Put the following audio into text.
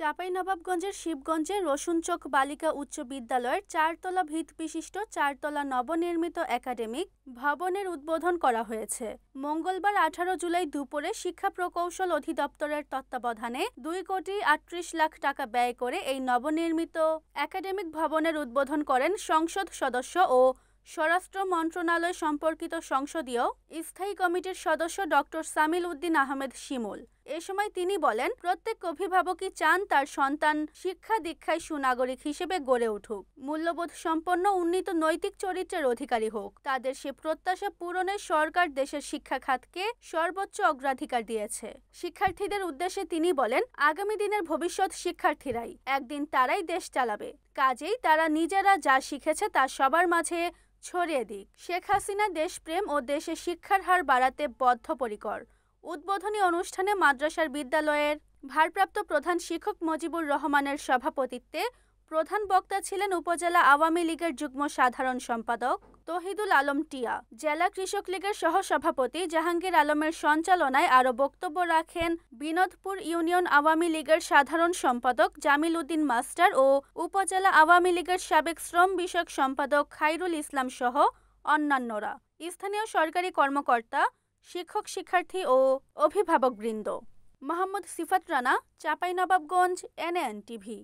চাঁপাইনবাবগঞ্জের শিবগঞ্জে রসুনচক বালিকা উচ্চ বিদ্যালয়ের চারতলা ভিত বিশিষ্ট চারতলা নবনির্মিত একাডেমিক ভবনের উদ্বোধন করা হয়েছে। মঙ্গলবার আঠারো জুলাই দুপুরে শিক্ষা প্রকৌশল অধিদপ্তরের তত্ত্বাবধানে দুই কোটি আটত্রিশ লাখ টাকা ব্যয় করে এই নবনির্মিত একাডেমিক ভবনের উদ্বোধন করেন সংসদ সদস্য ও স্বরাষ্ট্র মন্ত্রণালয় সম্পর্কিত সংসদীয় স্থায়ী কমিটির সদস্য ডক্টর সামিল উদ্দিন আহমেদ শিমুল। এ সময় তিনি বলেন, প্রত্যেক অভিভাবকই চান তার সন্তান শিক্ষা দীক্ষায় সুনাগরিক হিসেবে গড়ে উঠুক। মূল্যবোধ সম্পন্ন উন্নীত নৈতিক চরিত্রের অধিকারী হোক। তাদের সে প্রত্যাশা পূরণে সরকার দেশের শিক্ষা খাতকে সর্বোচ্চ অগ্রাধিকার দিয়েছে। শিক্ষার্থীদের উদ্দেশ্যে তিনি বলেন, আগামী দিনের ভবিষ্যৎ শিক্ষার্থীরাই, একদিন তারাই দেশ চালাবে। কাজেই তারা নিজেরা যা শিখেছে তা সবার মাঝে ছড়িয়ে দিক। শেখ হাসিনা দেশপ্রেম ও দেশে শিক্ষার হার বাড়াতে বদ্ধপরিকর। উদ্বোধনী অনুষ্ঠানে মাদ্রাসার বিদ্যালয়ের ভারপ্রাপ্ত প্রধান শিক্ষক মজিবুর রহমানের সভাপতিত্বে প্রধান বক্তা ছিলেন উপজেলা আওয়ামী লীগের যুগ্ম সাধারণ সম্পাদক তহিদুল আলম টিয়া, জেলা কৃষক লীগের সহসভাপতি জাহাঙ্গীর আলমের সঞ্চালনায় আরও বক্তব্য রাখেন বিনোদপুর ইউনিয়ন আওয়ামী লীগের সাধারণ সম্পাদক জামিল উদ্দিন মাস্টার ও উপজেলা আওয়ামী লীগের সাবেক শ্রম বিষয়ক সম্পাদক খাইরুল ইসলাম সহ অন্যান্যরা। স্থানীয় সরকারি কর্মকর্তা শিক্ষক শিক্ষার্থী ও অভিভাবকবৃন্দ। Mohammad Sifat Rana Chapainawabganj NN TV